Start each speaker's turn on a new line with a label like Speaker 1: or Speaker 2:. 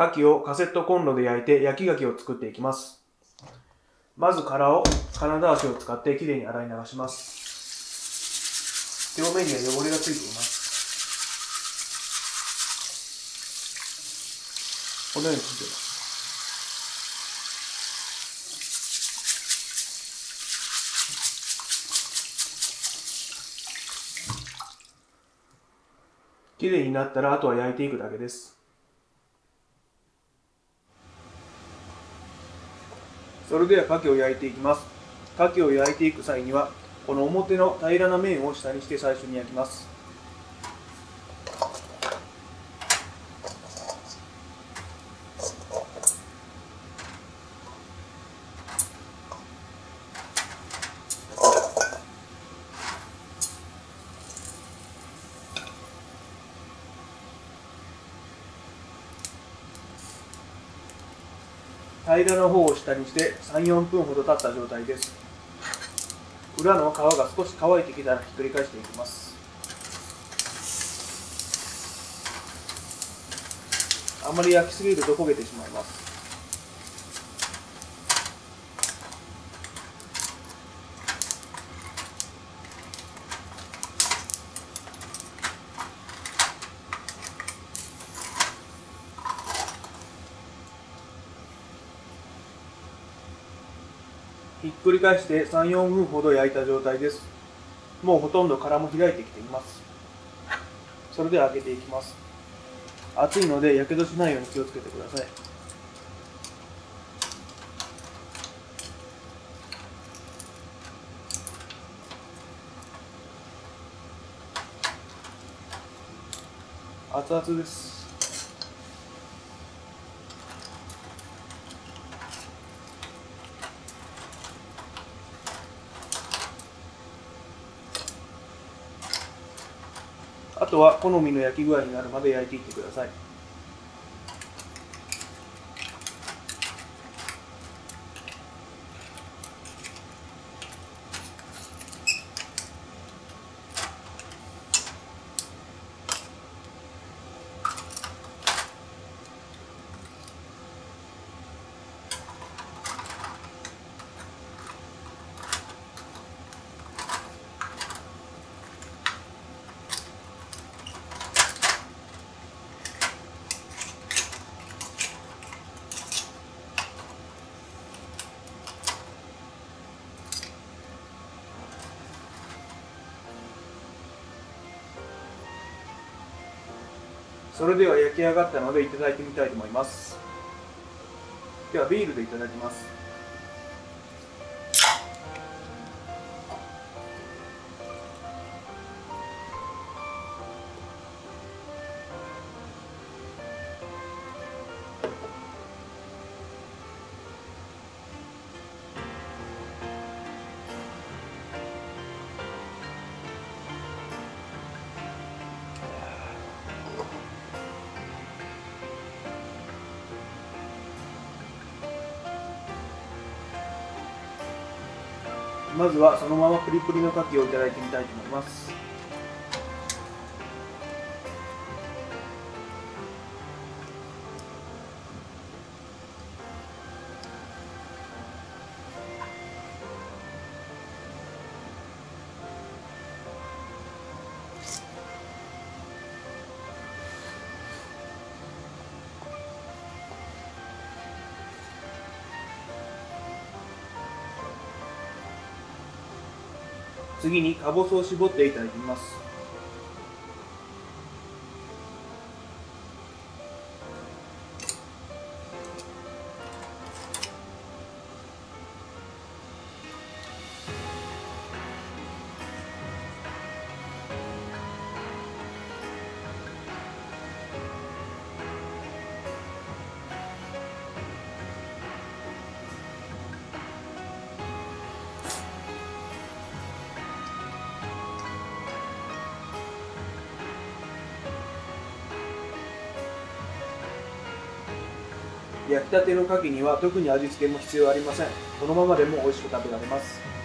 Speaker 1: 牡蠣をカセットコンロで焼いて焼き牡蠣を作っていきます。まず殻を金田足を使ってきれいに洗い流します。表面には汚れがついています。このようについています。きれいになったらあとは焼いていくだけです。それでは牡蠣を焼いていきます。牡蠣を焼いていく際には、この表の平らな面を下にして最初に焼きます。平らな方を下にして3、4分ほど経った状態です。裏の皮が少し乾いてきたらひっくり返していきます。あまり焼きすぎると焦げてしまいます。ひっくり返して3、4分ほど焼いた状態です。もうほとんど殻も開いてきています。それでは開けていきます。熱いので、やけどしないように気をつけてください。熱々です。あとは好みの焼き具合になるまで焼いていってください。それでは焼き上がったのでいただいてみたいと思います。ではビールでいただきます。まずはそのままプリプリの牡蠣をいただいてみたいと思います。次にかぼすを絞っていただきます。焼きたての牡蠣には特に味付けも必要ありません。このままでも美味しく食べられます。